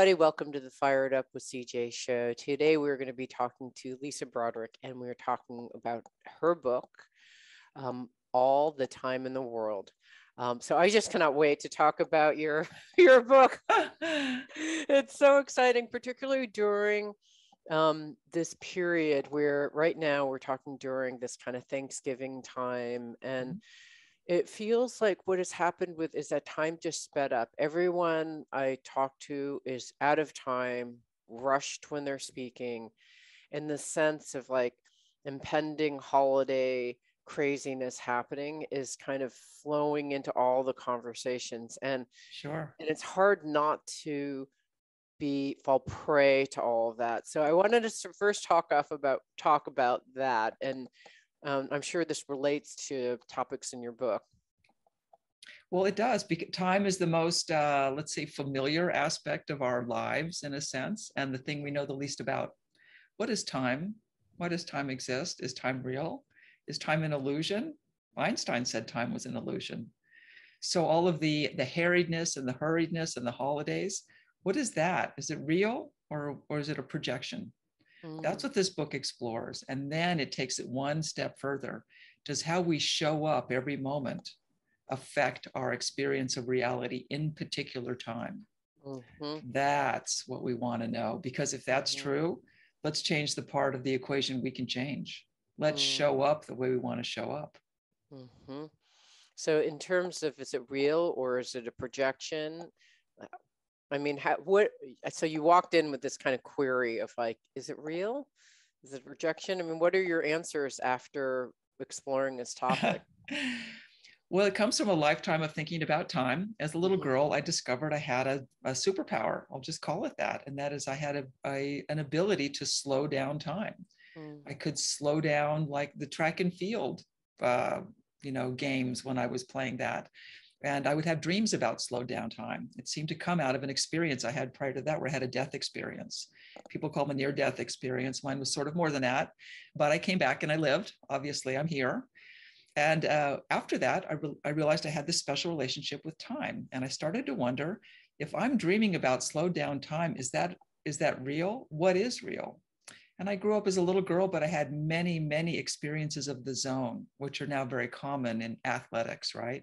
everybody. Welcome to the Fire It Up with CJ show. Today, we're going to be talking to Lisa Broderick, and we're talking about her book, um, All the Time in the World. Um, so I just cannot wait to talk about your your book. it's so exciting, particularly during um, this period where right now we're talking during this kind of Thanksgiving time and. It feels like what has happened with is that time just sped up. Everyone I talk to is out of time, rushed when they're speaking, in the sense of like impending holiday craziness happening is kind of flowing into all the conversations and sure and it's hard not to be fall prey to all of that so i wanted to first talk off about talk about that and um, I'm sure this relates to topics in your book. Well, it does. Because time is the most, uh, let's say, familiar aspect of our lives in a sense, and the thing we know the least about. What is time? Why does time exist? Is time real? Is time an illusion? Einstein said time was an illusion. So all of the the harriedness and the hurriedness and the holidays, what is that? Is it real or or is it a projection? Mm. That's what this book explores. And then it takes it one step further. Does how we show up every moment affect our experience of reality in particular time? Mm-hmm. That's what we want to know. Because if that's mm-hmm. true, let's change the part of the equation we can change. Let's mm-hmm. show up the way we want to show up. Mm-hmm. So, in terms of is it real or is it a projection? I mean, how, what? So you walked in with this kind of query of like, is it real? Is it rejection? I mean, what are your answers after exploring this topic? well, it comes from a lifetime of thinking about time. As a little mm-hmm. girl, I discovered I had a, a, superpower. I'll just call it that, and that is I had a, a an ability to slow down time. Mm. I could slow down like the track and field, uh, you know, games when I was playing that. And I would have dreams about slowed down time. It seemed to come out of an experience I had prior to that, where I had a death experience. People call them a near death experience. Mine was sort of more than that, but I came back and I lived. Obviously, I'm here. And uh, after that, I, re- I realized I had this special relationship with time. And I started to wonder if I'm dreaming about slowed down time, is that is that real? What is real? And I grew up as a little girl, but I had many, many experiences of the zone, which are now very common in athletics, right?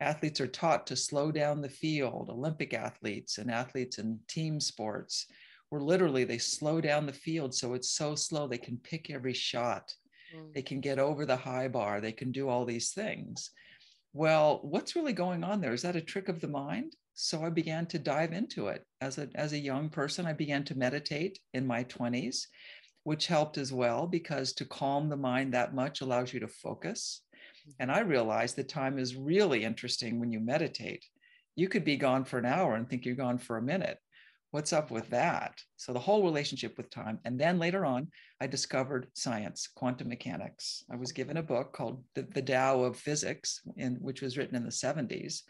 Athletes are taught to slow down the field, Olympic athletes and athletes in team sports, where literally they slow down the field so it's so slow they can pick every shot. Mm. They can get over the high bar. They can do all these things. Well, what's really going on there? Is that a trick of the mind? So I began to dive into it. As a, as a young person, I began to meditate in my 20s, which helped as well because to calm the mind that much allows you to focus and I realized that time is really interesting when you meditate. You could be gone for an hour and think you're gone for a minute. What's up with that? So the whole relationship with time. And then later on, I discovered science, quantum mechanics. I was given a book called The, the Tao of Physics, in, which was written in the 70s.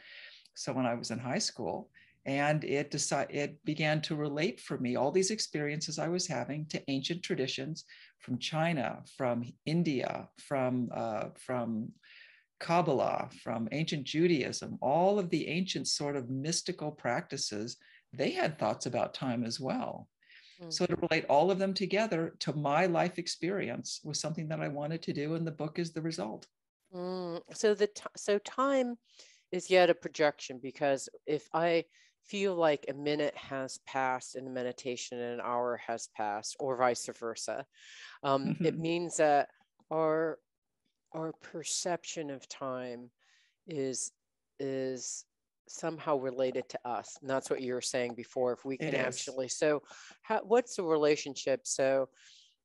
So when I was in high school, and it decided it began to relate for me all these experiences I was having to ancient traditions from China, from India, from uh, from Kabbalah, from ancient Judaism, all of the ancient sort of mystical practices, they had thoughts about time as well. Mm-hmm. So to relate all of them together to my life experience was something that I wanted to do, and the book is the result. Mm. So the t- so time is yet a projection because if I feel like a minute has passed in a meditation and an hour has passed, or vice versa. Um, mm-hmm. It means that our our perception of time is is somehow related to us, and that's what you were saying before. If we can actually, so how, what's the relationship? So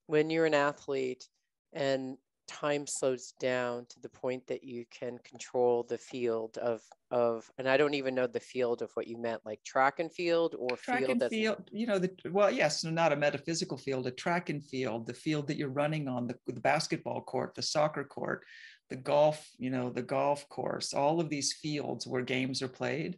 when you're an athlete and time slows down to the point that you can control the field of of and i don't even know the field of what you meant like track and field or track field and field you know the well yes not a metaphysical field a track and field the field that you're running on the, the basketball court the soccer court the golf you know the golf course all of these fields where games are played.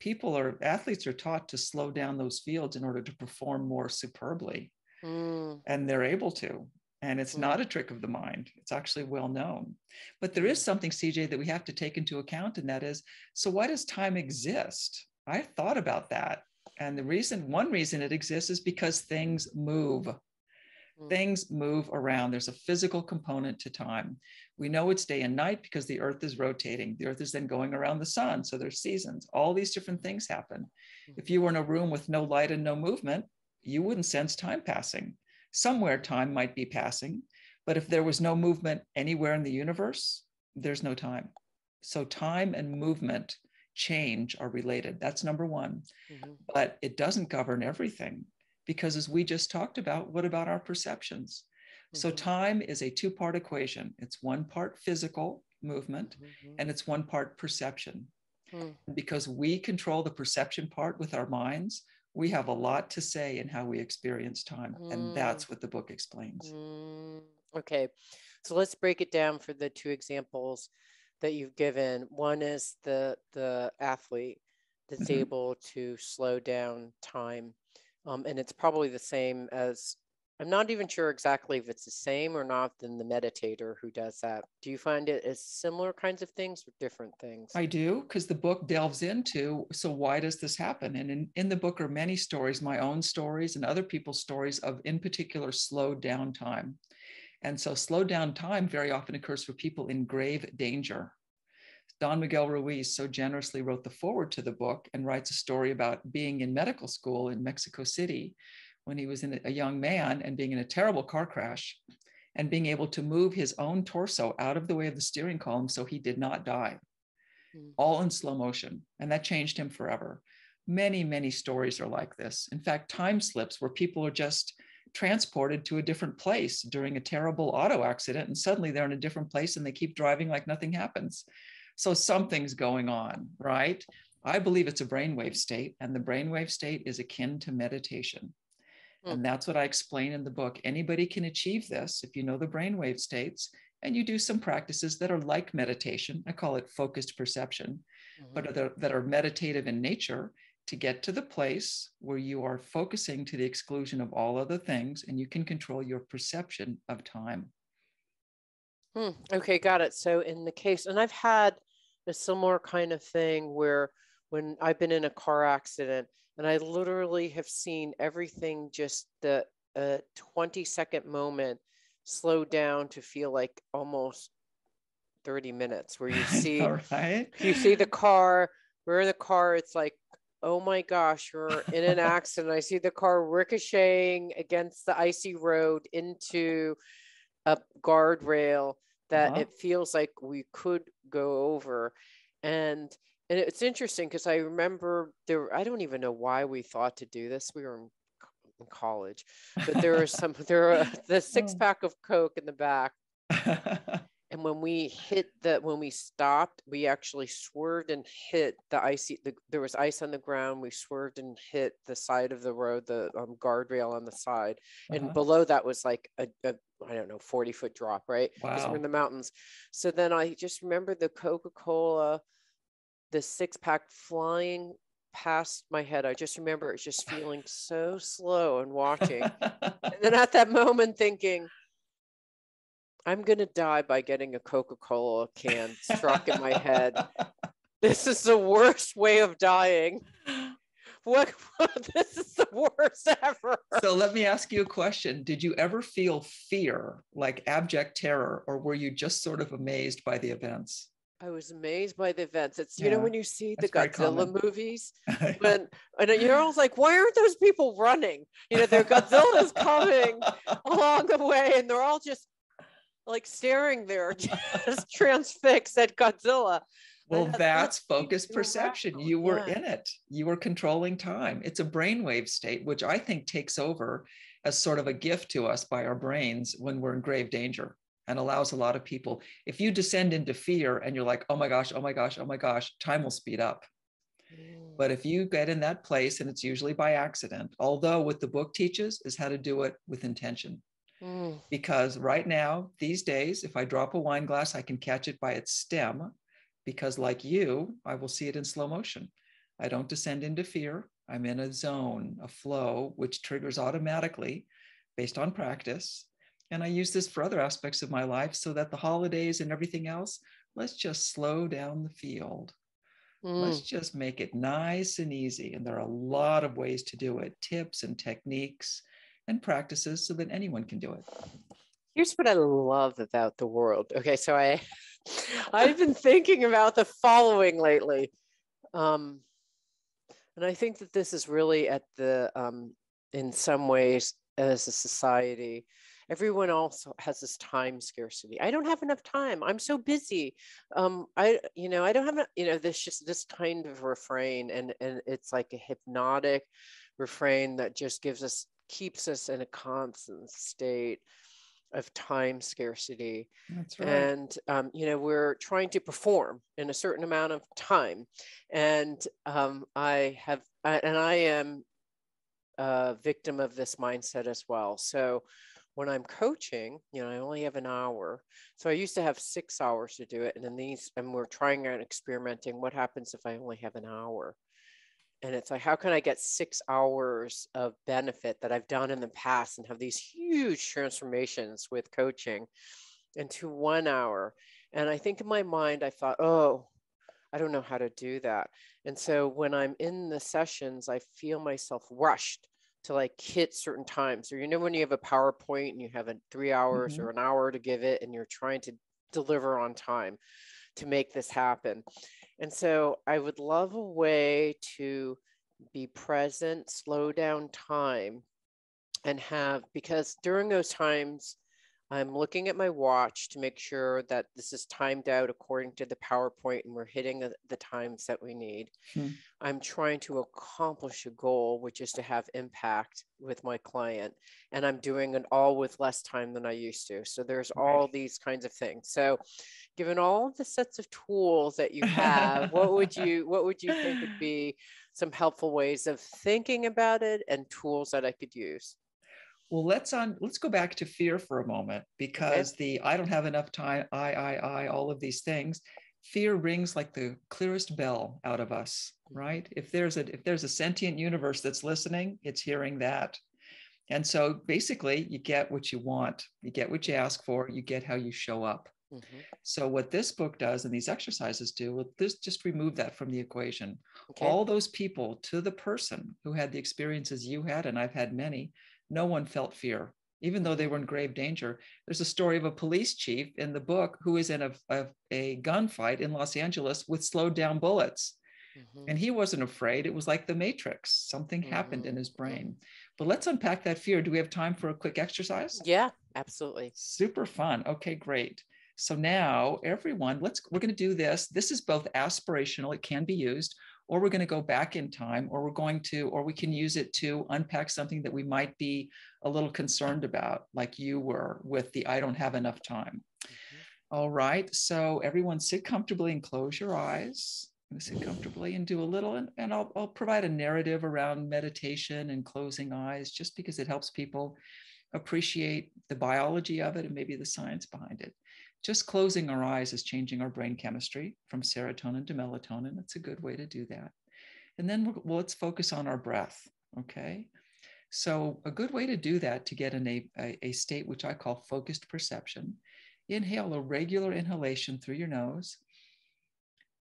People are athletes are taught to slow down those fields in order to perform more superbly. Mm. and they're able to and it's not a trick of the mind. It's actually well known. But there is something, CJ, that we have to take into account, and that is so why does time exist? I thought about that. And the reason, one reason it exists is because things move. Mm. Things move around. There's a physical component to time. We know it's day and night because the earth is rotating. The earth is then going around the sun. So there's seasons. All these different things happen. Mm. If you were in a room with no light and no movement, you wouldn't sense time passing. Somewhere time might be passing, but if there was no movement anywhere in the universe, there's no time. So time and movement change are related. That's number one. Mm-hmm. But it doesn't govern everything because, as we just talked about, what about our perceptions? Mm-hmm. So, time is a two part equation it's one part physical movement mm-hmm. and it's one part perception. Mm. Because we control the perception part with our minds, we have a lot to say in how we experience time. Mm. And that's what the book explains. Mm. Okay. So let's break it down for the two examples that you've given. One is the the athlete that's mm-hmm. able to slow down time, um, and it's probably the same as. I'm not even sure exactly if it's the same or not than the meditator who does that. Do you find it as similar kinds of things or different things? I do, because the book delves into so why does this happen? And in, in the book are many stories, my own stories and other people's stories of in particular slowed down time. And so slow down time very often occurs for people in grave danger. Don Miguel Ruiz so generously wrote the foreword to the book and writes a story about being in medical school in Mexico City when he was in a young man and being in a terrible car crash and being able to move his own torso out of the way of the steering column so he did not die, mm. all in slow motion. And that changed him forever. Many, many stories are like this. In fact, time slips where people are just transported to a different place during a terrible auto accident and suddenly they're in a different place and they keep driving like nothing happens so something's going on right i believe it's a brainwave state and the brainwave state is akin to meditation mm. and that's what i explain in the book anybody can achieve this if you know the brainwave states and you do some practices that are like meditation i call it focused perception mm-hmm. but are, that are meditative in nature to get to the place where you are focusing to the exclusion of all other things and you can control your perception of time. Hmm. Okay, got it. So, in the case, and I've had a similar kind of thing where when I've been in a car accident and I literally have seen everything just the a 20 second moment slow down to feel like almost 30 minutes where you see right. you see the car we're in the car it's like oh my gosh, we're in an accident. I see the car ricocheting against the icy road into a guardrail that uh-huh. it feels like we could go over. And and it's interesting because I remember there I don't even know why we thought to do this. We were in, in college, but there was some there were the six pack of Coke in the back. and when we hit the when we stopped we actually swerved and hit the icy the, there was ice on the ground we swerved and hit the side of the road the um, guardrail on the side uh-huh. and below that was like a, a I don't know 40 foot drop right because wow. we're in the mountains so then i just remember the coca-cola the six pack flying past my head i just remember it just feeling so slow and watching and then at that moment thinking I'm going to die by getting a Coca Cola can struck in my head. This is the worst way of dying. What, what, this is the worst ever. So let me ask you a question. Did you ever feel fear, like abject terror, or were you just sort of amazed by the events? I was amazed by the events. It's you yeah, know when you see the Godzilla movies, when and you're always like, why aren't those people running? You know, their Godzilla's coming along the way, and they're all just like staring there, just transfixed at Godzilla. Well, that's, that's focused perception. You were yeah. in it. You were controlling time. It's a brainwave state, which I think takes over as sort of a gift to us by our brains when we're in grave danger and allows a lot of people. If you descend into fear and you're like, oh my gosh, oh my gosh, oh my gosh, time will speed up. Mm. But if you get in that place, and it's usually by accident, although what the book teaches is how to do it with intention. Mm. Because right now, these days, if I drop a wine glass, I can catch it by its stem. Because, like you, I will see it in slow motion. I don't descend into fear. I'm in a zone, a flow, which triggers automatically based on practice. And I use this for other aspects of my life so that the holidays and everything else, let's just slow down the field. Mm. Let's just make it nice and easy. And there are a lot of ways to do it tips and techniques and practices so that anyone can do it. Here's what I love about the world. Okay, so I I've been thinking about the following lately. Um, and I think that this is really at the um, in some ways as a society everyone also has this time scarcity. I don't have enough time. I'm so busy. Um i you know i don't have you know this just this kind of refrain and and it's like a hypnotic refrain that just gives us keeps us in a constant state of time scarcity. That's right. and um, you know we're trying to perform in a certain amount of time. And um, i have and i am a victim of this mindset as well. So when I'm coaching, you know, I only have an hour. So I used to have six hours to do it. And then these, and we're trying and experimenting. What happens if I only have an hour? And it's like, how can I get six hours of benefit that I've done in the past and have these huge transformations with coaching into one hour? And I think in my mind, I thought, oh, I don't know how to do that. And so when I'm in the sessions, I feel myself rushed to like hit certain times or you know when you have a powerpoint and you have a three hours mm-hmm. or an hour to give it and you're trying to deliver on time to make this happen and so i would love a way to be present slow down time and have because during those times I'm looking at my watch to make sure that this is timed out according to the PowerPoint and we're hitting the, the times that we need. Hmm. I'm trying to accomplish a goal, which is to have impact with my client. And I'm doing it all with less time than I used to. So there's all these kinds of things. So given all the sets of tools that you have, what would you what would you think would be some helpful ways of thinking about it and tools that I could use? Well, let's on let's go back to fear for a moment because okay. the I don't have enough time, I, I, I, all of these things, fear rings like the clearest bell out of us, right? If there's a if there's a sentient universe that's listening, it's hearing that. And so basically you get what you want, you get what you ask for, you get how you show up. Mm-hmm. So what this book does and these exercises do, well, this just remove that from the equation. Okay. All those people to the person who had the experiences you had, and I've had many, no one felt fear, even though they were in grave danger. There's a story of a police chief in the book who is in a, a, a gunfight in Los Angeles with slowed down bullets. Mm-hmm. And he wasn't afraid. It was like the Matrix. Something mm-hmm. happened in his brain. But let's unpack that fear. Do we have time for a quick exercise? Yeah, absolutely. Super fun. Okay, great. So now everyone, let's we're going to do this. This is both aspirational, it can be used, or we're going to go back in time, or we're going to, or we can use it to unpack something that we might be a little concerned about, like you were with the I don't have enough time. Mm-hmm. All right. So everyone sit comfortably and close your eyes. I'm going to sit comfortably and do a little, and, and I'll, I'll provide a narrative around meditation and closing eyes just because it helps people appreciate the biology of it and maybe the science behind it just closing our eyes is changing our brain chemistry from serotonin to melatonin. It's a good way to do that. And then well, let's focus on our breath. Okay. So, a good way to do that to get in a, a, a state which I call focused perception inhale a regular inhalation through your nose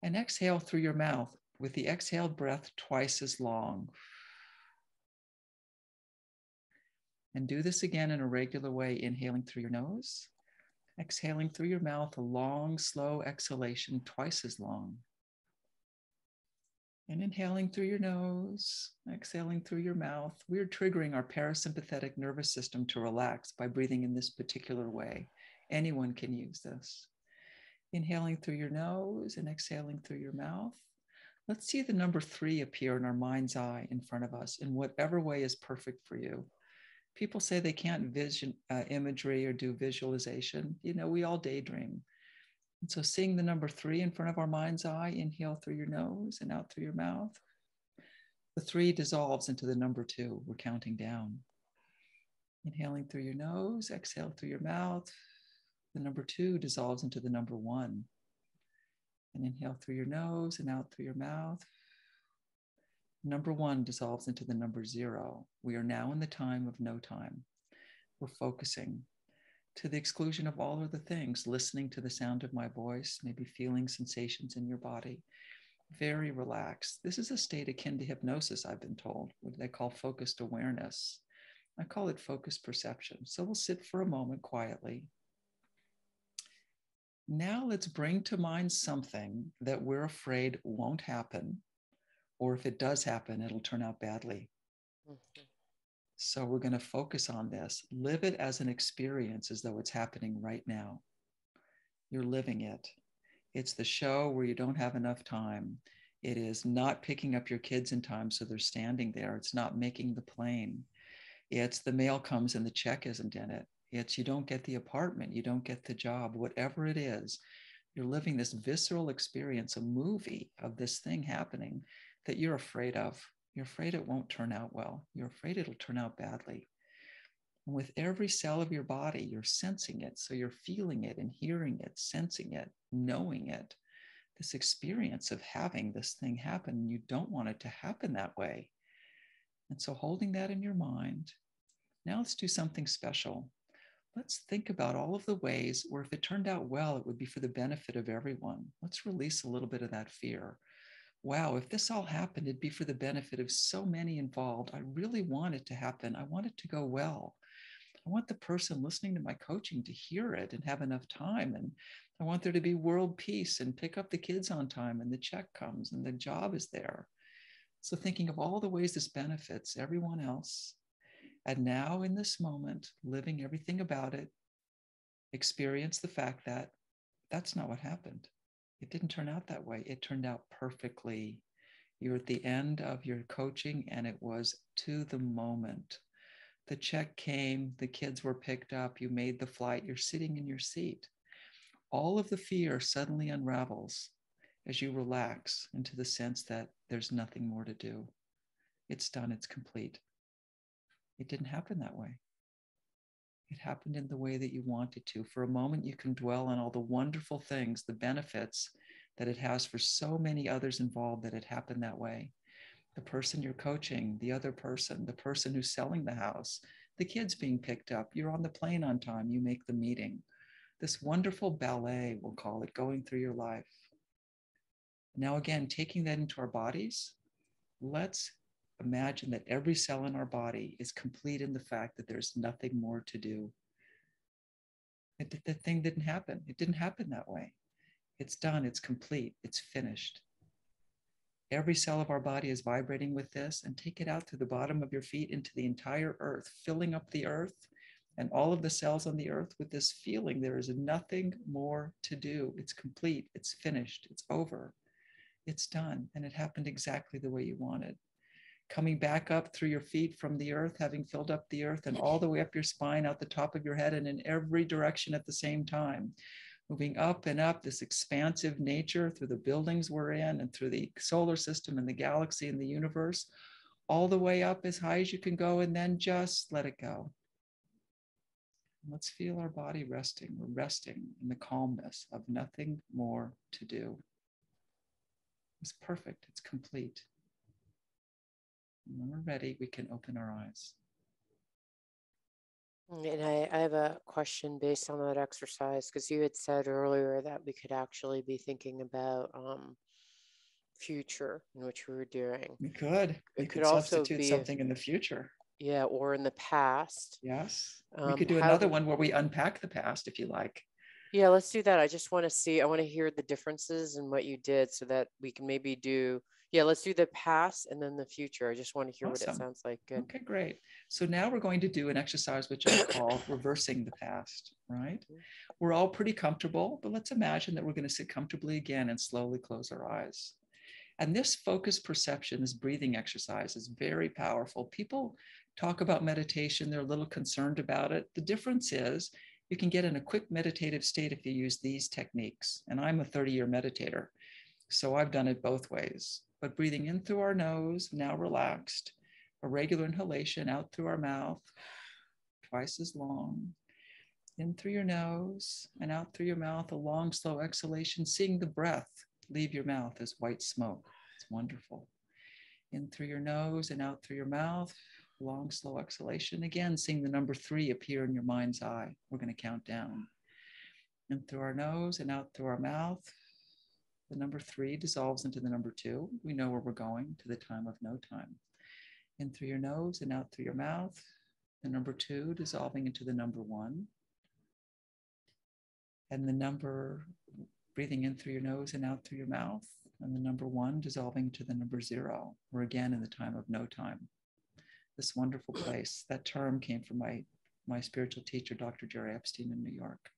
and exhale through your mouth with the exhaled breath twice as long. And do this again in a regular way, inhaling through your nose Exhaling through your mouth, a long, slow exhalation, twice as long. And inhaling through your nose, exhaling through your mouth. We're triggering our parasympathetic nervous system to relax by breathing in this particular way. Anyone can use this. Inhaling through your nose and exhaling through your mouth. Let's see the number three appear in our mind's eye in front of us in whatever way is perfect for you people say they can't vision uh, imagery or do visualization. You know, we all daydream. And so seeing the number three in front of our mind's eye, inhale through your nose and out through your mouth. The three dissolves into the number two. We're counting down. Inhaling through your nose, exhale through your mouth. The number two dissolves into the number one. And inhale through your nose and out through your mouth. Number one dissolves into the number zero. We are now in the time of no time. We're focusing to the exclusion of all other things, listening to the sound of my voice, maybe feeling sensations in your body. very relaxed. This is a state akin to hypnosis, I've been told, what they call focused awareness. I call it focused perception. So we'll sit for a moment quietly. Now let's bring to mind something that we're afraid won't happen, or if it does happen, it'll turn out badly. Mm-hmm. So we're going to focus on this. Live it as an experience as though it's happening right now. You're living it. It's the show where you don't have enough time. It is not picking up your kids in time so they're standing there. It's not making the plane. It's the mail comes and the check isn't in it. It's you don't get the apartment, you don't get the job, whatever it is. You're living this visceral experience, a movie of this thing happening that you're afraid of. You're afraid it won't turn out well. You're afraid it'll turn out badly. And with every cell of your body, you're sensing it. So you're feeling it and hearing it, sensing it, knowing it. This experience of having this thing happen, you don't want it to happen that way. And so holding that in your mind, now let's do something special. Let's think about all of the ways where if it turned out well, it would be for the benefit of everyone. Let's release a little bit of that fear. Wow, if this all happened, it'd be for the benefit of so many involved. I really want it to happen. I want it to go well. I want the person listening to my coaching to hear it and have enough time. And I want there to be world peace and pick up the kids on time and the check comes and the job is there. So, thinking of all the ways this benefits everyone else. And now, in this moment, living everything about it, experience the fact that that's not what happened. It didn't turn out that way. It turned out perfectly. You're at the end of your coaching and it was to the moment the check came, the kids were picked up, you made the flight, you're sitting in your seat. All of the fear suddenly unravels as you relax into the sense that there's nothing more to do. It's done, it's complete. It didn't happen that way. It happened in the way that you wanted to. For a moment, you can dwell on all the wonderful things, the benefits that it has for so many others involved that it happened that way the person you're coaching, the other person, the person who's selling the house, the kids being picked up, you're on the plane on time, you make the meeting. This wonderful ballet, we'll call it, going through your life. Now, again, taking that into our bodies, let's imagine that every cell in our body is complete in the fact that there's nothing more to do. The thing didn't happen. It didn't happen that way. It's done, it's complete, it's finished. Every cell of our body is vibrating with this, and take it out to the bottom of your feet into the entire earth, filling up the earth and all of the cells on the earth with this feeling there is nothing more to do. It's complete, it's finished, it's over, it's done, and it happened exactly the way you wanted. Coming back up through your feet from the earth, having filled up the earth, and all the way up your spine, out the top of your head, and in every direction at the same time moving up and up this expansive nature through the buildings we're in and through the solar system and the galaxy and the universe, all the way up as high as you can go, and then just let it go. Let's feel our body resting. We're resting in the calmness of nothing more to do. It's perfect, it's complete. When we're ready, we can open our eyes. And I, I have a question based on that exercise because you had said earlier that we could actually be thinking about um, future in which we were doing. We could. We could, could also be something in the future. Yeah, or in the past. Yes. Um, we could do another one where we unpack the past if you like. Yeah, let's do that. I just want to see, I want to hear the differences in what you did so that we can maybe do yeah, let's do the past and then the future. I just want to hear awesome. what it sounds like. Good. Okay, great. So now we're going to do an exercise which I call reversing the past, right? Mm-hmm. We're all pretty comfortable, but let's imagine that we're going to sit comfortably again and slowly close our eyes. And this focused perception, this breathing exercise is very powerful. People talk about meditation, they're a little concerned about it. The difference is you can get in a quick meditative state if you use these techniques. And I'm a 30 year meditator. So I've done it both ways but breathing in through our nose, now relaxed, a regular inhalation out through our mouth, twice as long. In through your nose and out through your mouth, a long, slow exhalation, seeing the breath leave your mouth as white smoke. It's wonderful. In through your nose and out through your mouth, long, slow exhalation. Again, seeing the number three appear in your mind's eye. We're going to count down. In through our nose and out through our mouth, The number three dissolves into the number two. We know where we're going to the time of no time. In through your nose and out through your mouth. The number two dissolving into the number one. And the number breathing in through your nose and out through your mouth. And the number one dissolving to the number zero. We're again in the time of no time. This wonderful place. That term came from my, my spiritual teacher, Dr. Jerry Epstein in New York.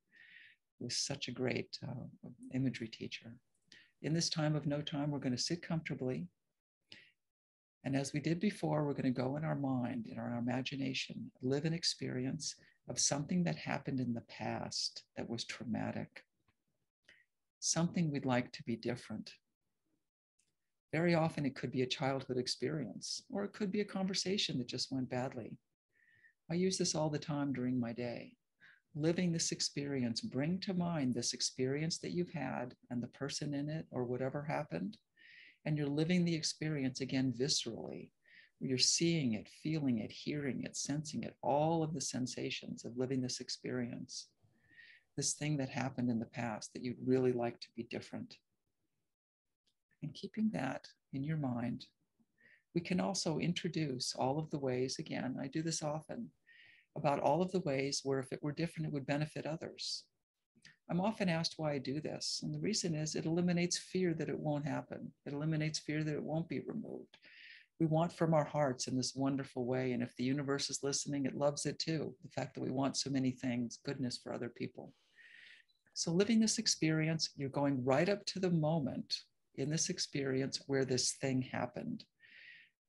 Was such a great uh, imagery teacher. In this time of no time, we're going to sit comfortably. And as we did before, we're going to go in our mind, in our imagination, live an experience of something that happened in the past that was traumatic, something we'd like to be different. Very often, it could be a childhood experience, or it could be a conversation that just went badly. I use this all the time during my day. Living this experience, bring to mind this experience that you've had and the person in it, or whatever happened. And you're living the experience again viscerally. You're seeing it, feeling it, hearing it, sensing it, all of the sensations of living this experience this thing that happened in the past that you'd really like to be different. And keeping that in your mind, we can also introduce all of the ways, again, I do this often, about all of the ways where if it were different, it would benefit others. I'm often asked why I do this. And the reason is it eliminates fear that it won't happen, it eliminates fear that it won't be removed. We want from our hearts in this wonderful way. And if the universe is listening, it loves it too. The fact that we want so many things, goodness for other people. So, living this experience, you're going right up to the moment in this experience where this thing happened,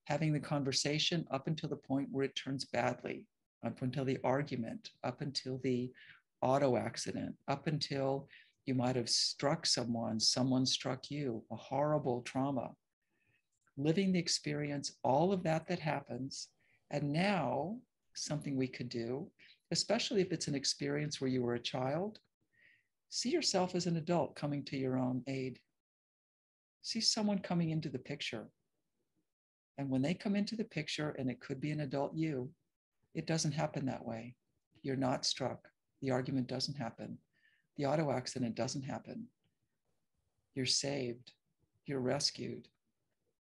having the conversation up until the point where it turns badly, up until the argument, up until the auto accident, up until you might have struck someone, someone struck you, a horrible trauma. Living the experience, all of that that happens. And now, something we could do, especially if it's an experience where you were a child See yourself as an adult coming to your own aid. See someone coming into the picture. And when they come into the picture, and it could be an adult you, it doesn't happen that way. You're not struck. The argument doesn't happen. The auto accident doesn't happen. You're saved. You're rescued.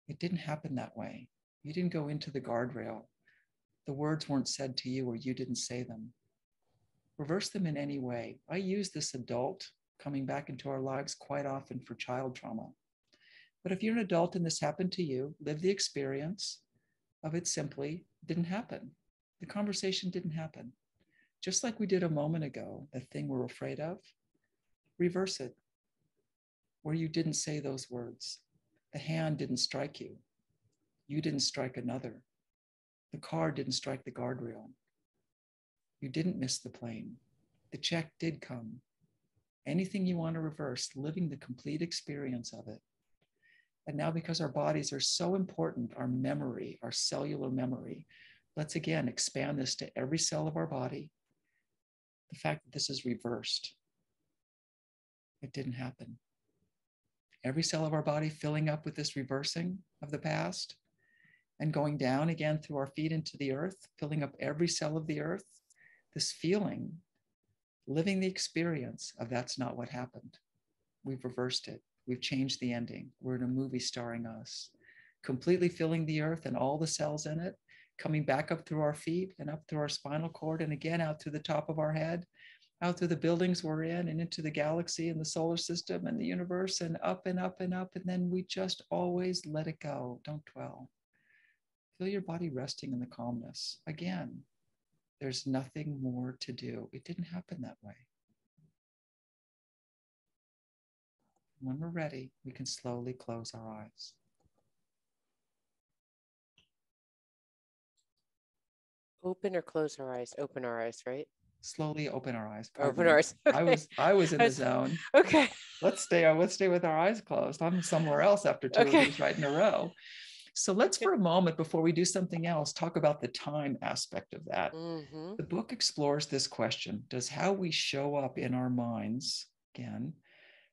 It didn't happen that way. You didn't go into the guardrail. The words weren't said to you, or you didn't say them reverse them in any way. I use this adult coming back into our lives quite often for child trauma. But if you're an adult and this happened to you, live the experience of it simply didn't happen. The conversation didn't happen. Just like we did a moment ago, the thing we're afraid of, reverse it. Where you didn't say those words, the hand didn't strike you, you didn't strike another, the car didn't strike the guardrail, you didn't miss the plane. The check did come. Anything you want to reverse, living the complete experience of it. And now, because our bodies are so important, our memory, our cellular memory, let's again expand this to every cell of our body. The fact that this is reversed, it didn't happen. Every cell of our body filling up with this reversing of the past and going down again through our feet into the earth, filling up every cell of the earth this feeling, living the experience of that's not what happened. We've reversed it. We've changed the ending. We're in a movie starring us, completely filling the earth and all the cells in it, coming back up through our feet and up through our spinal cord, and again out through the top of our head, out through the buildings we're in, and into the galaxy and the solar system and the universe, and up and up and up. And then we just always let it go. Don't dwell. Feel your body resting in the calmness. Again, there's nothing more to do. It didn't happen that way. When we're ready, we can slowly close our eyes. Open or close our eyes? Open our eyes, right? Slowly open our eyes. Pardon open our eyes. Okay. I was I was in the zone. Okay. Let's stay. Let's stay with our eyes closed. I'm somewhere else after two okay. of these right in a row. So let's, for a moment, before we do something else, talk about the time aspect of that. Mm-hmm. The book explores this question Does how we show up in our minds, again,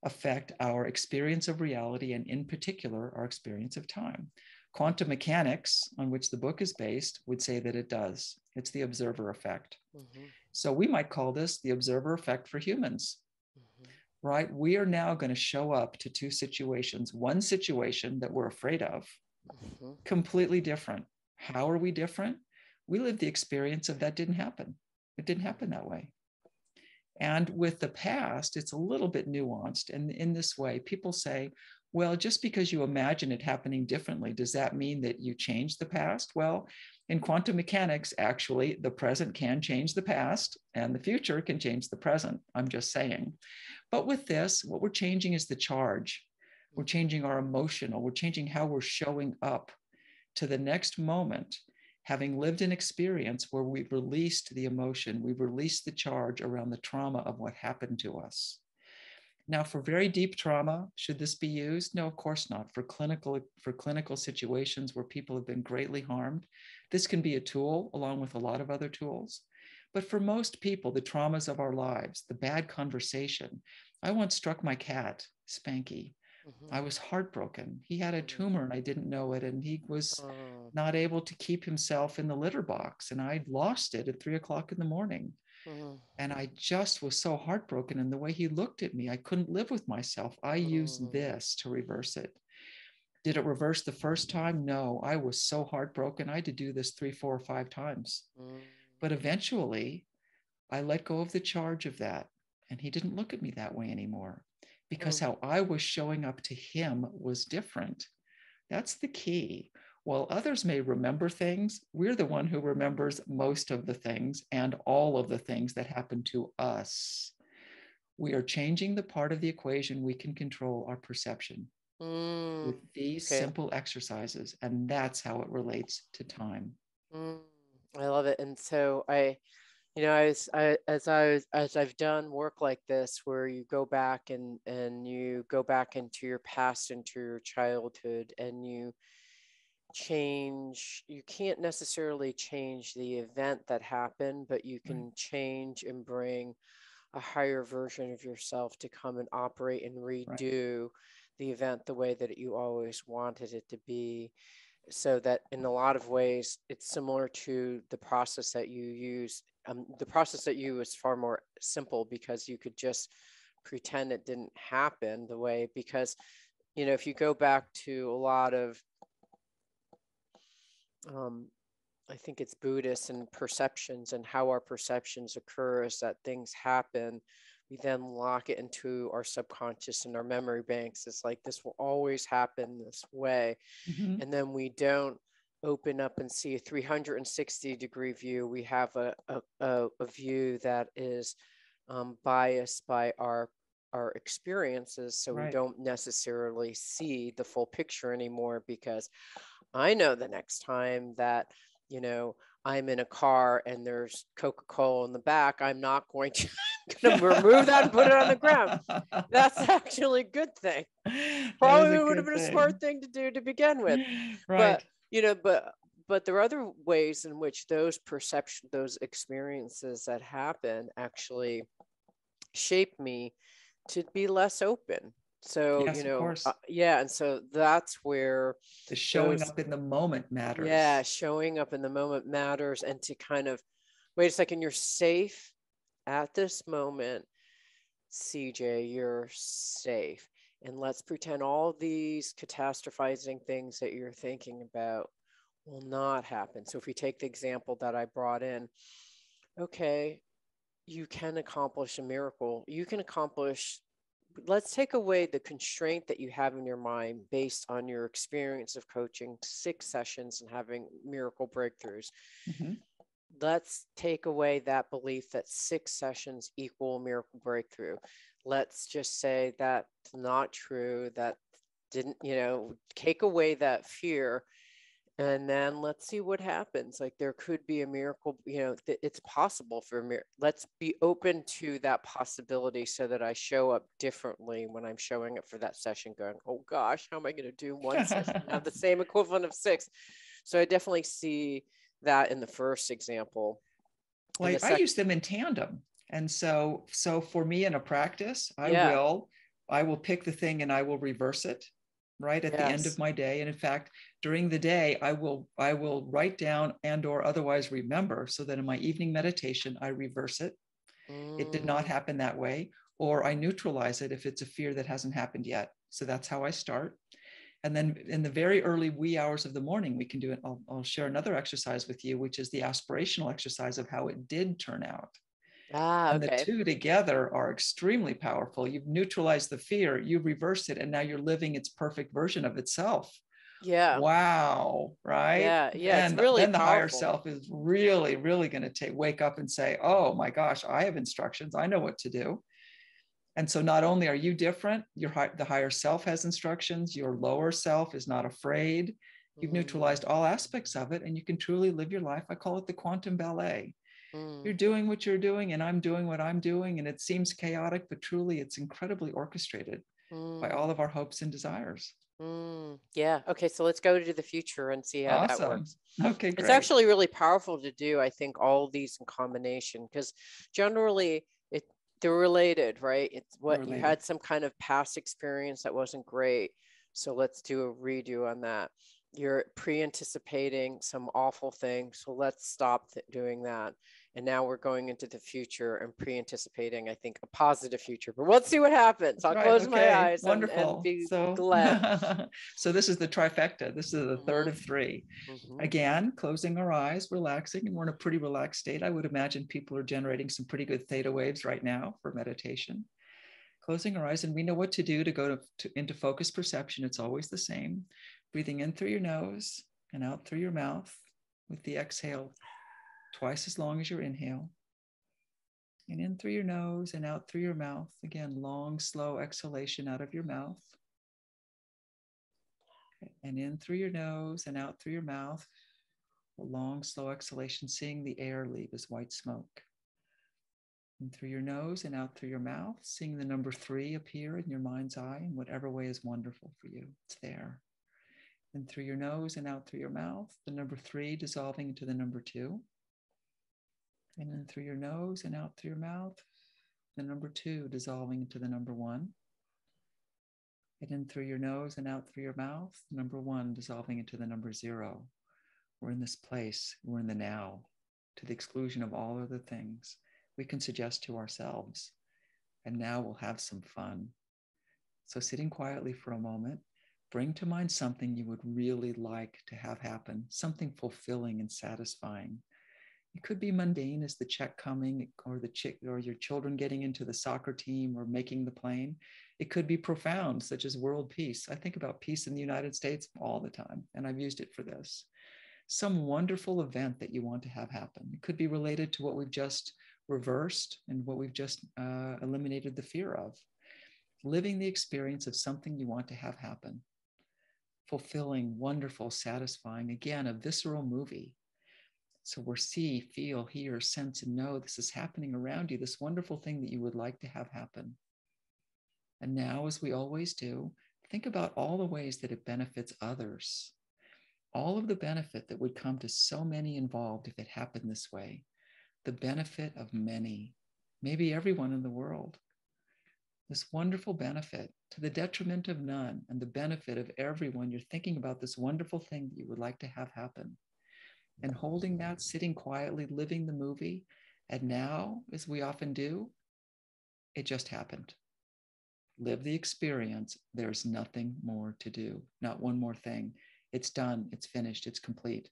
affect our experience of reality and, in particular, our experience of time? Quantum mechanics, on which the book is based, would say that it does. It's the observer effect. Mm-hmm. So we might call this the observer effect for humans. Mm-hmm. right? We are now going to show up to two situations, one situation that we're afraid of, mm-hmm. completely different. How are we different? We live the experience of that didn't happen. It didn't happen that way. And with the past, it's a little bit nuanced. And in this way, people say, well, just because you imagine it happening differently, does that mean that you change the past? Well, in quantum mechanics, actually, the present can change the past and the future can change the present. I'm just saying. But with this, what we're changing is the charge. We're changing our emotional, we're changing how we're showing up to the next moment, having lived an experience where we've released the emotion, we've released the charge around the trauma of what happened to us. Now, for very deep trauma, should this be used? No, of course not. For clinical, for clinical situations where people have been greatly harmed, this can be a tool along with a lot of other tools. But for most people, the traumas of our lives, the bad conversation. I once struck my cat, Spanky. Mm-hmm. I was heartbroken. He had a mm-hmm. tumor and I didn't know it. And he was oh. not able to keep himself in the litter box. And I lost it at three o'clock in the morning. Mm-hmm. And I just was so heartbroken. And the way he looked at me, I couldn't live with myself. I used mm. this to reverse it. Did it reverse the first time? No, I was so heartbroken. I had to do this three, four, or five times. Mm. But eventually, I let go of the charge of that. And he didn't look at me that way anymore because mm. how I was showing up to him was different. That's the key. While others may remember things, we're the one who remembers most of the things and all of the things that happen to us. We are changing the part of the equation we can control our perception mm, with these okay. simple exercises. And that's how it relates to time. Mm, I love it. And so I, you know, as I, as I as I've done work like this, where you go back and and you go back into your past, into your childhood, and you change you can't necessarily change the event that happened but you can change and bring a higher version of yourself to come and operate and redo right. the event the way that you always wanted it to be so that in a lot of ways it's similar to the process that you use um, the process that you is far more simple because you could just pretend it didn't happen the way because you know if you go back to a lot of um, I think it's Buddhist and perceptions and how our perceptions occur is that things happen. We then lock it into our subconscious and our memory banks. It's like this will always happen this way. Mm-hmm. And then we don't open up and see a 360 degree view. We have a, a, a view that is um, biased by our our experiences so right. we don't necessarily see the full picture anymore because I know the next time that, you know, I'm in a car and there's Coca Cola in the back, I'm not going to, remove that and put it on the ground. That's actually a good thing. Probably would have been thing. a smart thing to do to begin with. Right. But, you know, but but there are other ways in which those perception those experiences that happen actually shape me to be less open so yes, you know uh, yeah and so that's where the showing those, up in the moment matters. yeah showing up in the moment matters and to kind of wait a second you're safe at this moment cj you're safe and let's pretend all these catastrophizing things that you're thinking about will not happen. So if we take the example that i brought in okay you can accomplish a miracle. You can accomplish let's take away the constraint that you have in your mind based on your experience of coaching six sessions and having miracle breakthroughs. Mm-hmm. Let's take away that belief that six sessions equal miracle breakthrough. Let's just say that's not true. That didn't, you know, take away that fear and then let's see what happens like there could be a miracle you know th- it's possible for a let's be open to that possibility so that i show up differently when i'm showing up for that session going oh gosh how am i going to do one session have the same equivalent of six so i definitely see that in the first example well I, I use them in tandem and so so for me in a practice i yeah. will i will pick the thing and i will reverse it right at yes. the end of my day and in fact during the day i will i will write down and or otherwise remember so that in my evening meditation i reverse it mm. it did not mm. happen that way or I neutralize it if it's a fear that hasn't happened yet. So that's how I start. And then in the very early wee hours of the morning, we can do it. I'll, I'll share another exercise with you, which is the aspirational exercise of how it did turn out. Ah, okay. And the two together are extremely powerful. You've neutralized the fear, you've reversed it, and now you're living its perfect version of itself. Yeah. Wow. Right. Yeah. Yeah. And really then the powerful. higher self is really, really going to take wake up and say, "Oh my gosh, I have instructions. I know what to do." And so, not only are you different, your the higher self has instructions. Your lower self is not afraid. You've mm. neutralized all aspects of it, and you can truly live your life. I call it the quantum ballet. Mm. You're doing what you're doing, and I'm doing what I'm doing, and it seems chaotic, but truly, it's incredibly orchestrated mm. by all of our hopes and desires. Mm, yeah. Okay. So let's go to the future and see how awesome. that works. Okay. Great. It's actually really powerful to do. I think all these in combination because generally it they're related, right? It's what related. you had some kind of past experience that wasn't great. So let's do a redo on that. You're pre-anticipating some awful thing. So let's stop th- doing that and now we're going into the future and pre-anticipating i think a positive future but let's see what happens i'll right, close okay. my eyes wonderful and, and be so, glad so this is the trifecta this is the 3rd mm-hmm. of 3 mm-hmm. again closing our eyes relaxing and we're in a pretty relaxed state i would imagine people are generating some pretty good theta waves right now for meditation closing our eyes and we know what to do to go to, to, into focus perception it's always the same breathing in through your nose and out through your mouth with the exhale twice as long as your inhale. And in through your nose and out through your mouth. Again, long, slow exhalation out of your mouth. And in through your nose and out through your mouth. A long, slow exhalation, seeing the air leave as white smoke. In through your nose and out through your mouth, seeing the number three appear in your mind's eye in whatever way is wonderful for you. It's there. And through your nose and out through your mouth, the number three dissolving into the number two. And in through your nose and out through your mouth, the number two dissolving into the number one. And in through your nose and out through your mouth, number one dissolving into the number zero. We're in this place, we're in the now, to the exclusion of all other things we can suggest to ourselves. And now we'll have some fun. So, sitting quietly for a moment, bring to mind something you would really like to have happen, something fulfilling and satisfying. It could be mundane as the check coming or the chick or your children getting into the soccer team or making the plane. It could be profound, such as world peace. I think about peace in the United States all the time, and I've used it for this. Some wonderful event that you want to have happen. It could be related to what we've just reversed and what we've just uh, eliminated the fear of. Living the experience of something you want to have happen. Fulfilling, wonderful, satisfying, again, a visceral movie so we're see, feel, hear, sense, and know this is happening around you, this wonderful thing that you would like to have happen. And now, as we always do, think about all the ways that it benefits others. All of the benefit that would come to so many involved if it happened this way. The benefit of many, maybe everyone in the world. This wonderful benefit to the detriment of none and the benefit of everyone. You're thinking about this wonderful thing that you would like to have happen and holding that, sitting quietly, living the movie. And now, as we often do, it just happened. Live the experience. There's nothing more to do, not one more thing. It's done, it's finished, it's complete.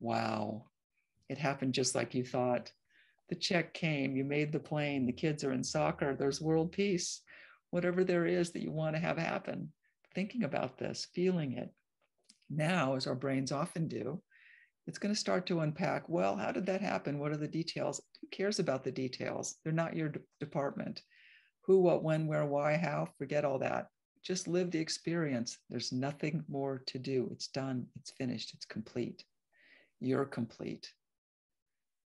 Wow. It happened just like you thought. The check came, you made the plane, the kids are in soccer, there's world peace. Whatever there is that you want to have happen, thinking about this, feeling it. Now, as our brains often do, it's going to start to unpack well how did that happen? What are the details? Who cares about the details? They're not your department. Who what when where why how? Forget all that. Just live the experience. There's nothing more to do. It's done. It's finished. It's complete. You're complete.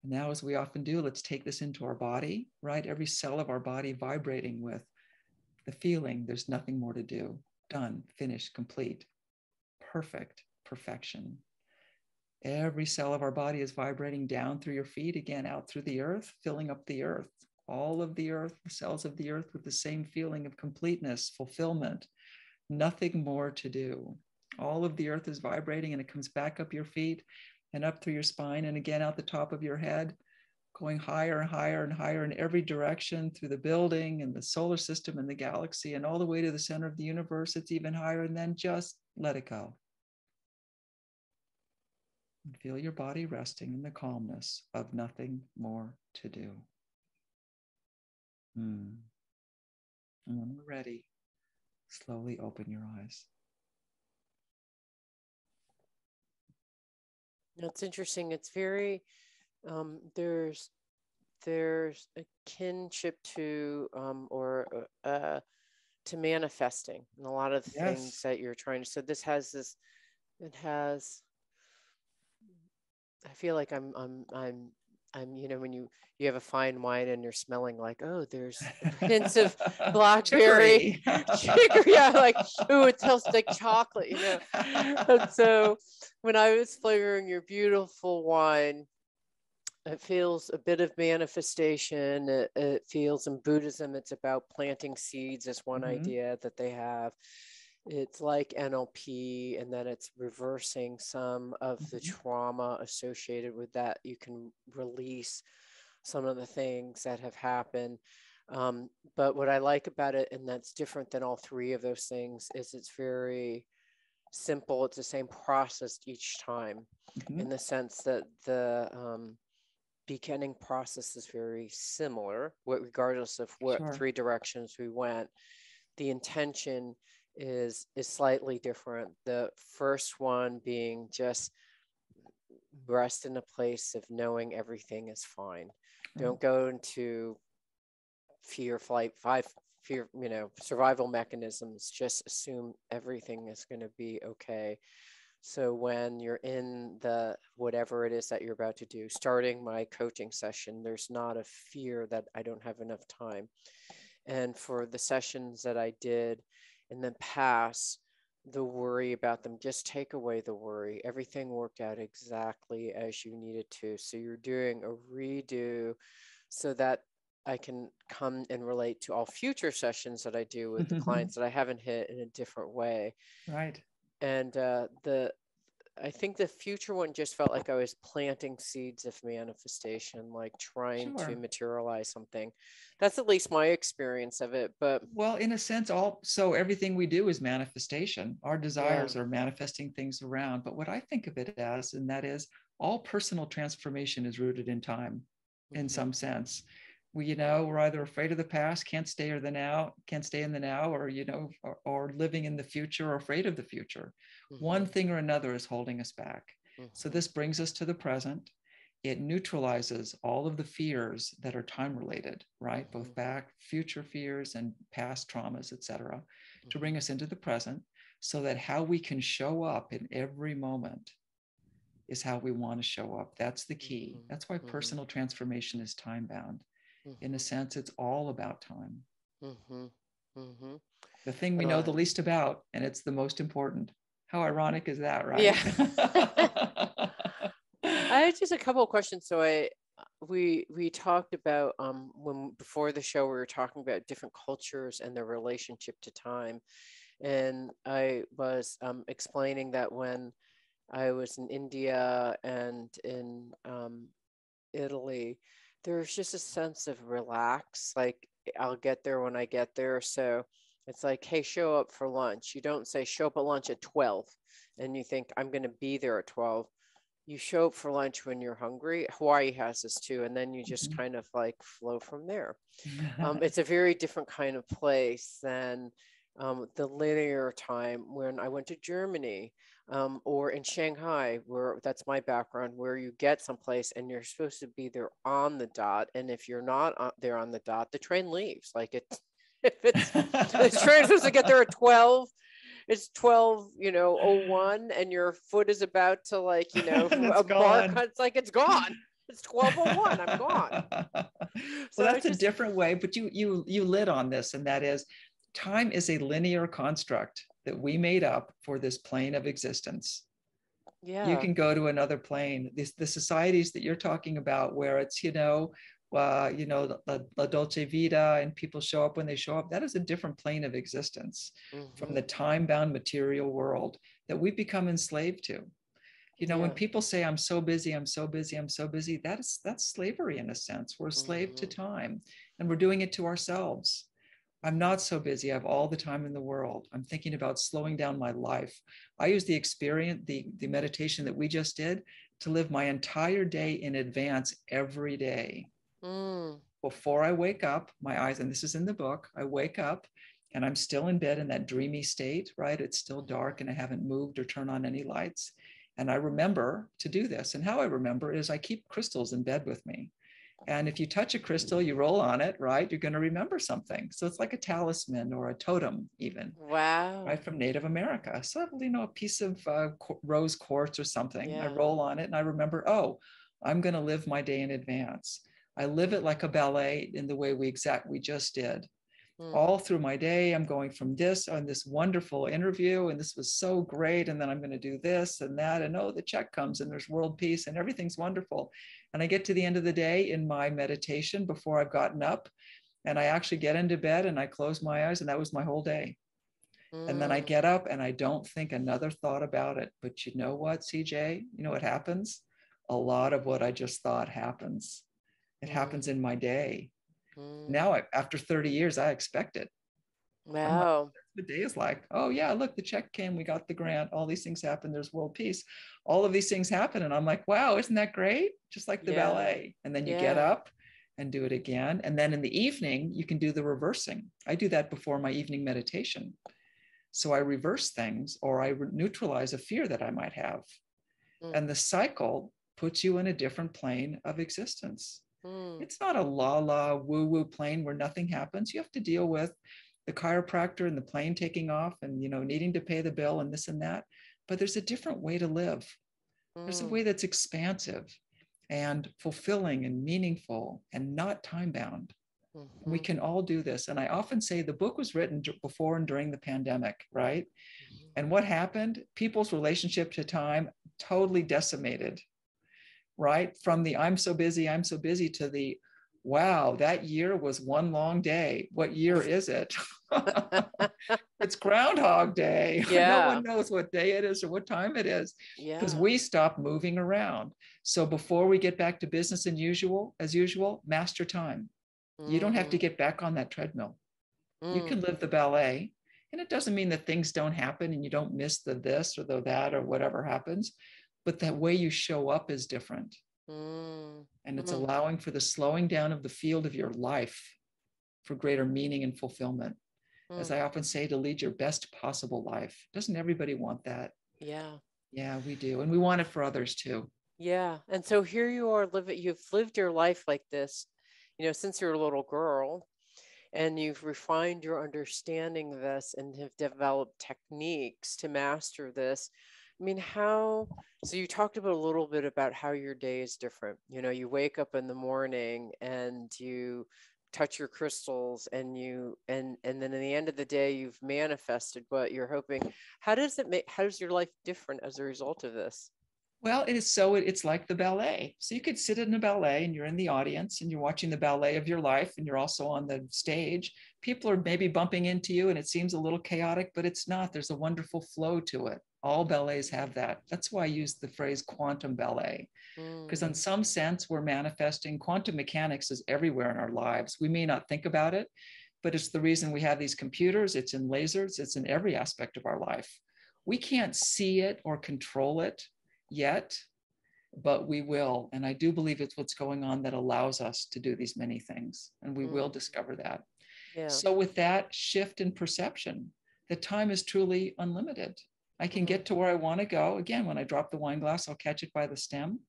And now as we often do let's take this into our body right? Every cell of our body vibrating with the feeling there's nothing more to do. Done. Finished. Complete. Perfect. Perfection Every cell of our body is vibrating down through your feet, again, out through the earth, filling up the earth. All of the earth, the cells of the earth, with the same feeling of completeness, fulfillment, nothing more to do. All of the earth is vibrating and it comes back up your feet and up through your spine and again out the top of your head. going higher and higher and higher in every direction through the building and the solar system and the galaxy and all the way to the center of the universe. It's even higher. And then just let it go. And feel your body resting in the calmness of nothing more to do. Hmm. And when we're ready, slowly open your eyes. It's interesting. It's very um, there's there's a kinship to um, or uh, uh to manifesting and a lot of the yes. things that you're trying to. So this has this. It has. I feel like I'm I'm I'm I'm you know when you you have a fine wine and you're smelling like oh there's hints of blackberry. Sugar yeah like oh it smells like chocolate you know? And so when I was flavoring your beautiful wine it feels a bit of manifestation it, it feels in Buddhism it's about planting seeds as one mm-hmm. idea that they have it's like NLP, and then it's reversing some of the mm-hmm. trauma associated with that. You can release some of the things that have happened. Um, but what I like about it, and that's different than all three of those things, is it's very simple. It's the same process each time, mm-hmm. in the sense that the um, beginning process is very similar, regardless of what sure. three directions we went. The intention is is slightly different. The first one being just rest in a place of knowing everything is fine. Mm-hmm. Don't go into fear, flight, five fear, you know, survival mechanisms. Just assume everything is going to be okay. So when you're in the whatever it is that you're about to do, starting my coaching session, there's not a fear that I don't have enough time. And for the sessions that I did and then pass the worry about them. Just take away the worry. Everything worked out exactly as you needed to. So you're doing a redo so that I can come and relate to all future sessions that I do with the clients that I haven't hit in a different way. Right. And uh, the I think the future one just felt like I was planting seeds of manifestation, like trying sure. to materialize something. That's at least my experience of it. But well, in a sense, all so everything we do is manifestation. Our desires yeah. are manifesting things around. But what I think of it as, and that is all personal transformation is rooted in time mm-hmm. in some sense we you know we're either afraid of the past can't stay or the now can't stay in the now or you know or, or living in the future or afraid of the future mm-hmm. one thing or another is holding us back mm-hmm. so this brings us to the present it neutralizes all of the fears that are time related right mm-hmm. both back future fears and past traumas etc to mm-hmm. bring us into the present so that how we can show up in every moment is how we want to show up that's the key mm-hmm. that's why mm-hmm. personal transformation is time bound Mm-hmm. In a sense, it's all about time. Mm-hmm. Mm-hmm. The thing we know the least about, and it's the most important. How ironic is that, right? Yeah. I had just a couple of questions. So I we we talked about um when before the show we were talking about different cultures and their relationship to time and i was um, explaining that when i was in india and in um, italy there's just a sense of relax like i'll get there when i get there. So it's like hey show up for lunch. You don't say show up at lunch at 12 and you think i'm going to be there at 12 you show up for lunch when you're hungry. Hawaii has this too and then you just mm-hmm. kind of like flow from there. Um, it's a very different kind of place than um, the linear time when i went to germany um, or in Shanghai, where that's my background, where you get someplace and you're supposed to be there on the dot, and if you're not there on the dot, the train leaves. Like it's if it's the train is supposed to get there at twelve, it's twelve, you know, oh one, and your foot is about to like, you know, a bar. It's like it's gone. It's twelve oh one. I'm gone. So well, that's just, a different way, but you you you lit on this, and that is, time is a linear construct that we made up for this plane of existence. Yeah. You can go to another plane. This, the societies that you're talking about, where it's, you know, uh, you know, La, La Dolce Vita and people show up when they show up, that is a different plane of existence mm-hmm. from the time bound material world that we've become enslaved to. You know, when people say I'm so busy, I'm so busy, I'm so busy, that's that's slavery in a sense. We're a slave to Mhm. time and we're doing it to ourselves. I'm not so busy. I have all the time in the world. I'm thinking about slowing down my life. I use the experience, the, the meditation that we just did to live my entire day in advance every day. Mm. Before I wake up, my eyes, and this is in the book, I wake up and I'm still in bed in that dreamy state, right? It's still dark and I haven't moved or turned on any lights. And I remember to do this. And how I remember is I keep crystals in bed with me. And if you touch a crystal, you roll on it, right? You're going to remember something. So it's like a talisman or a totem, even, Wow. right? From Native America. So, you know, a piece of uh, rose quartz or something. I roll on it and I remember, oh, I'm going to live my day in advance. I live it like a ballet in the way we exact we just did Mm. all through my day i'm going from this on this wonderful interview and this was so great and then i'm going to do this and that and oh the check comes and there's world peace and everything's wonderful. And i get to the end of the day in my meditation before i've gotten up and i actually get into bed and i close my eyes and that was my whole day. And then i Mm. get up and i don't think another thought about it. But you know what cj you know what happens? A lot of what i just thought happens. It Mm. happens in my day Mm. now I, after 30 years i expect it Wow. the day is like, oh yeah, look, the check came, we got the grant, all these things happen, there's world peace. All of these things happen. And I'm like, wow, isn't that great? Just like the Yeah. ballet. And then you get up and do it again. And then in the evening, you can do the reversing. I do that before my evening meditation. So I reverse things or I neutralize a fear that I might have. Mm. And the cycle puts you in a different plane of existence. Mm. It's not a la la woo woo plane where nothing happens. You have to deal with the chiropractor and the plane taking off and you know needing to pay the bill and this and that. But there's a different way to live. There's a Mm. way that's expansive and fulfilling and meaningful and not time bound. We Mhm. can all do this. And I often say the book was written before and during the pandemic, right? Mhm. And what happened? People's relationship to time totally decimated, right? From the I'm so busy, I'm so busy to the wow, that year was one long day. What year is it? it's Groundhog Day. Yeah. no one knows what day it is or what time it is Yeah. because we stop moving around. So before we get back to business and usual, as usual, master time. You don't have to Mm. get back on that treadmill you Mm. can live the ballet and it doesn't mean that things don't happen and you don't miss the this or the that or whatever happens but that way you show up is different Mm. and it's Mm. allowing for the slowing down of the field of your life for greater meaning and fulfillment as Mm. i often say to lead your best possible life doesn't everybody want that Yeah. yeah we do and we want it for others too Yeah. And so here you are living, you've lived your life like this, you know, since you're a little girl, and you've refined your understanding of this and have developed techniques to master this. I mean, how, so you talked about a little bit about how your day is different. You know, you wake up in the morning and you touch your crystals and you and and then in the end of the day you've manifested what you're hoping how does it make how does your life different as a result of this Well, it is so it's like the ballet. So you could sit in a ballet and you're in the audience and you're watching the ballet of your life and you're also on the stage. People are maybe bumping into you and it seems a little chaotic, but it's not. There's a wonderful flow to it. All ballets have that. That's why I use the phrase quantum ballet, because Mm. in some sense, we're manifesting quantum mechanics is everywhere in our lives. We may not think about it, but it's the reason we have these computers. It's in lasers, it's in every aspect of our life. We can't see it or control it yet, but we will. And I do believe it's what's going on that allows us to do these many things. And we will Mm. discover that. yeah So, with that shift in perception, the time is truly unlimited. I can get to where I want to go. Again, when I drop the wine glass, I'll catch it by the stem.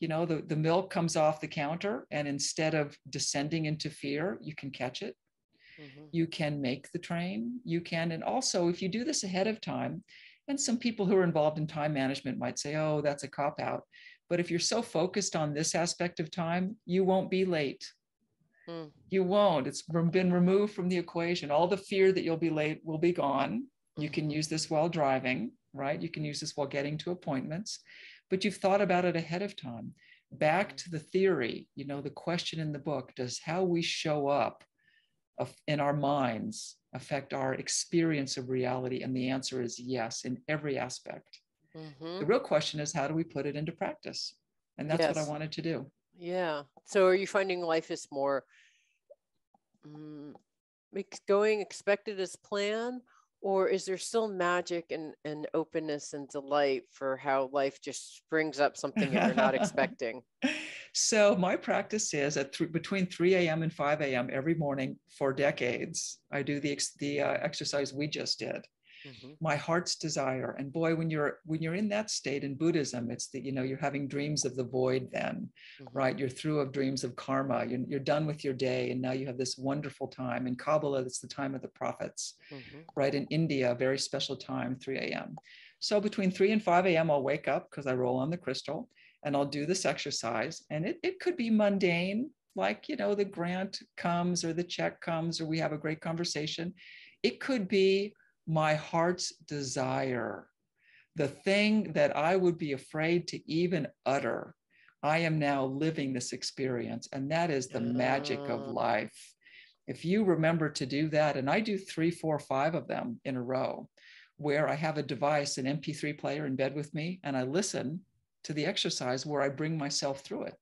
You know, the, the milk comes off the counter, and instead of descending into fear, you can catch it. Mhm. You can make the train. You can, and also if you do this ahead of time, and some people who are involved in time management might say, oh, that's a cop out. But if you're so focused on this aspect of time, you won't be late. Mm. You won't. It's been removed from the equation. All the fear that you'll be late will be gone. You can use this while driving, right? You can use this while getting to appointments, but you've thought about it ahead of time. Back to the theory, you know, the question in the book does how we show up in our minds affect our experience of reality? And the answer is yes, in every aspect. Mm-hmm. The real question is, how do we put it into practice? And that's yes. what I wanted to do. Yeah. So are you finding life is more um, going expected as planned? Or is there still magic and, and openness and delight for how life just brings up something that you're not expecting? So my practice is at th- between 3 a.m. and 5 a.m. every morning for decades. I do the, ex- the uh, exercise we just did mm-hmm. my heart's desire. And boy when you're when you're in that state in buddhism it's the you know you're having dreams of the void then mm-hmm. right? You're through of dreams of karma. You're, you're done with your day and now you have this wonderful time. In kabbalah it's the time of the prophets mm-hmm. right? In india a very special time 3 a.m so between 3 and 5 a.m i'll wake up because i roll on the crystal and i'll do this exercise. And it, it could be mundane like you know the grant comes or the check comes or we have a great conversation. It could be my heart's desire, the thing that I would be afraid to even utter. I am now living this experience, and that is the magic of life. If you remember to do that, and I do three, four, five of them in a row, where I have a device, an MP3 player in bed with me, and I listen to the exercise where I bring myself through it.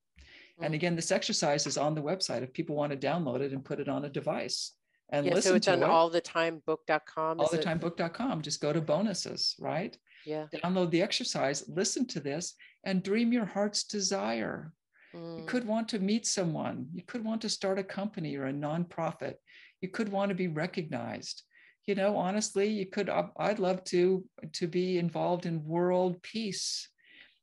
And mm. again, this exercise is on the website if people want to download it and put it on a device and yeah, listen so it's on it. allthetimebook.com allthetimebook.com just go to bonuses right yeah download the exercise listen to this and dream your heart's desire mm. you could want to meet someone you could want to start a company or a nonprofit you could want to be recognized you know honestly you could i'd love to to be involved in world peace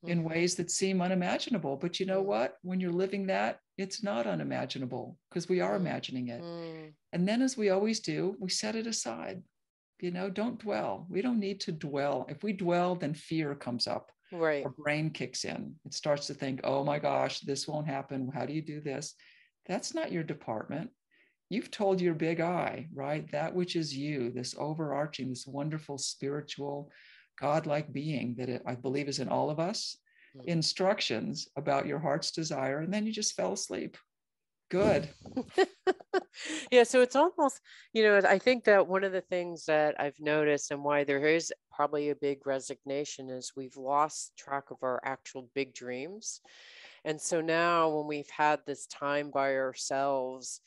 in mm-hmm. ways that seem unimaginable. But you know mm. what? When you're living that, it's not unimaginable because we are mm. imagining it. Mm. And then, as we always do, we set it aside. You know, don't dwell. We don't need to dwell. If we dwell, then fear comes up. Right. Our brain kicks in. It starts to think, oh my gosh, this won't happen. How do you do this? That's not your department. You've told your big I, right? That which is you, this overarching, this wonderful spiritual godlike being that it, I believe is in all of us. Mm-hmm. instructions about your heart's desire, and then you just fell asleep. Good. yeah, so it's almost, you know, I think that one of the things that I've noticed and why there is probably a big resignation is we've lost track of our actual big dreams. And so now when we've had this time by ourselves,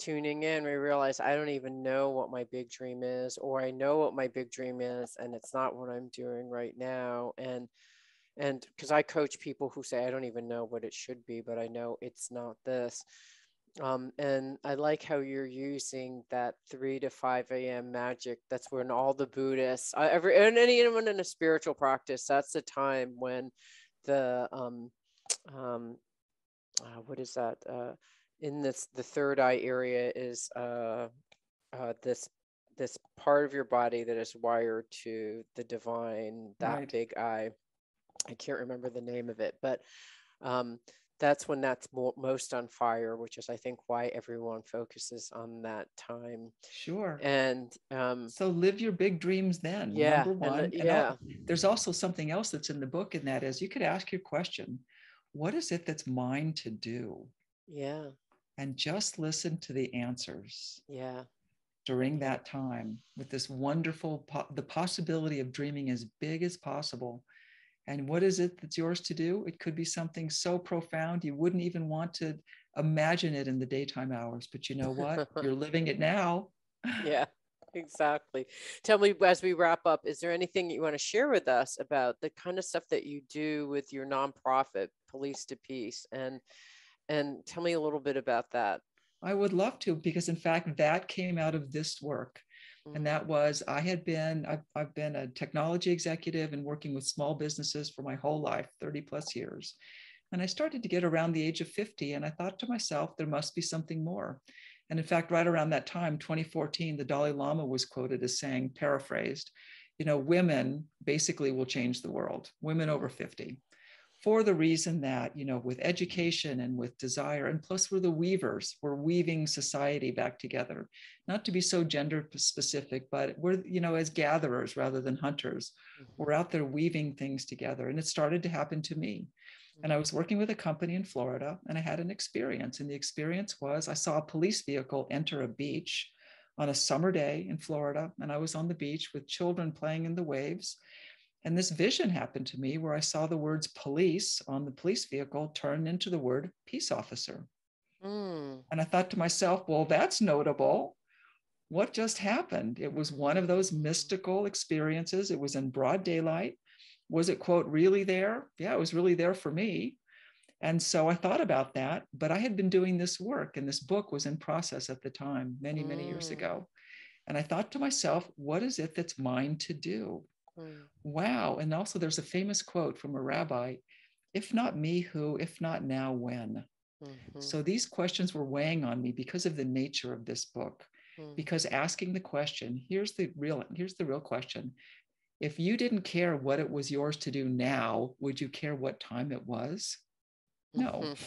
tuning in, we realize I don't even know what my big dream is, or I know what my big dream is, and it's not what I'm doing right now. And and because I coach people who say I don't even know what it should be, but I know it's not this. Um, and I like how you're using that 3 to 5 a.m. magic. That's when all the Buddhists, uh, every and anyone in a spiritual practice, that's the time when the um, um, uh, what is that? Uh, in this the third eye area is uh, uh, this this part of your body that is wired to the divine that right. big eye i can't remember the name of it but um, that's when that's mo- most on fire which is i think why everyone focuses on that time sure and um, so live your big dreams then yeah number one and, yeah all, there's also something else that's in the book and that is you could ask your question what is it that's mine to do yeah and just listen to the answers. Yeah. During that time, with this wonderful, po- the possibility of dreaming as big as possible. And what is it that's yours to do? It could be something so profound you wouldn't even want to imagine it in the daytime hours. But you know what? You're living it now. yeah, exactly. Tell me as we wrap up, is there anything you want to share with us about the kind of stuff that you do with your nonprofit, Police to Peace, and and tell me a little bit about that. I would love to, because in fact, that came out of this work. Mm-hmm. And that was, I had been, I've, I've been a technology executive and working with small businesses for my whole life, 30 plus years. And I started to get around the age of 50, and I thought to myself, there must be something more. And in fact, right around that time, 2014, the Dalai Lama was quoted as saying, paraphrased, you know, women basically will change the world, women over 50 for the reason that, you know, with education and with desire, and plus we're the weavers, we're weaving society back together. Not to be so gender specific, but we're, you know, as gatherers rather than hunters, mm-hmm. we're out there weaving things together. And it started to happen to me. And I was working with a company in Florida and I had an experience. And the experience was I saw a police vehicle enter a beach on a summer day in Florida. And I was on the beach with children playing in the waves And this vision happened to me where I saw the words police on the police vehicle turn into the word peace officer. Mm. And I thought to myself, well, that's notable. What just happened? It was one of those mystical experiences. It was in broad daylight. Was it, quote, really there? Yeah, it was really there for me. And so I thought about that, but I had been doing this work and this book was in process at the time, many, many mm. years ago. And I thought to myself, what is it that's mine to do? Mm. Wow. And also, there's a famous quote from a rabbi if not me, who? If not now, when? Mm-hmm. So these questions were weighing on me because of the nature of this book. Mm. Because asking the question, here's the real, here's the real question. If you didn't care what it was yours to do now, would you care what time it was? No. Mm-hmm.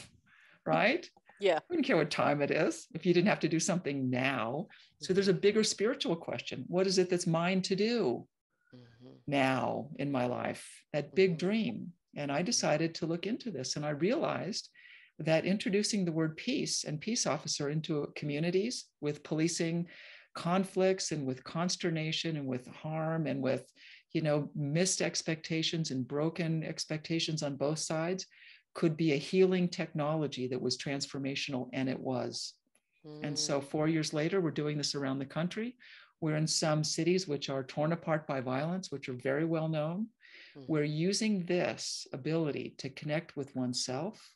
Right? Yeah. I wouldn't care what time it is if you didn't have to do something now. So there's a bigger spiritual question. What is it that's mine to do? Now in my life, that big mm-hmm. dream. And I decided to look into this. And I realized that introducing the word peace and peace officer into communities with policing conflicts and with consternation and with harm and with you know missed expectations and broken expectations on both sides could be a healing technology that was transformational and it was mm. and so mm. four years later we're doing this around the country we're in some cities which are torn apart by violence, which are very well known. Mm-hmm. We're using this ability to connect with oneself.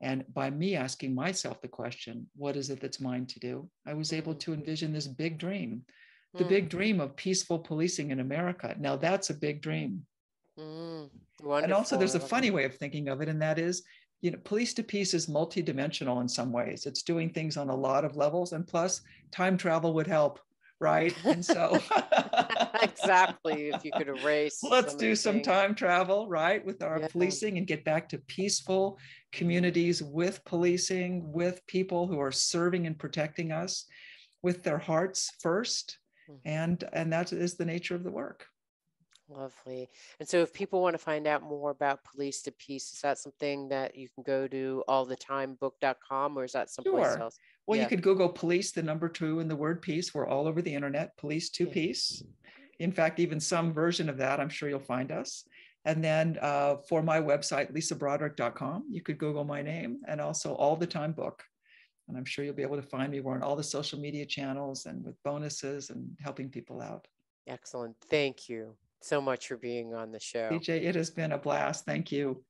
And by me asking myself the question, what is it that's mine to do? I was able mm-hmm. to envision this big dream, the mm-hmm. big dream of peaceful policing in America. Now, that's a big dream. Mm, and also, there's a funny way of thinking of it, and that is you know, police to peace is multidimensional in some ways. It's doing things on a lot of levels. And plus, time travel would help right? And so exactly, if you could erase, let's do some time travel, right, with our yeah. policing and get back to peaceful communities with policing, with people who are serving and protecting us, with their hearts first, mm-hmm. and and that is the nature of the work. Lovely. And so if people want to find out more about Police to Peace, is that something that you can go to allthetimebook.com or is that someplace sure. else? Well, yeah. you could Google police, the number two, and the word peace. We're all over the internet, police two yeah. peace. In fact, even some version of that, I'm sure you'll find us. And then uh, for my website, lisabroderick.com, you could Google my name and also All the Time Book. And I'm sure you'll be able to find me. We're on all the social media channels and with bonuses and helping people out. Excellent. Thank you so much for being on the show. CJ, it has been a blast. Thank you.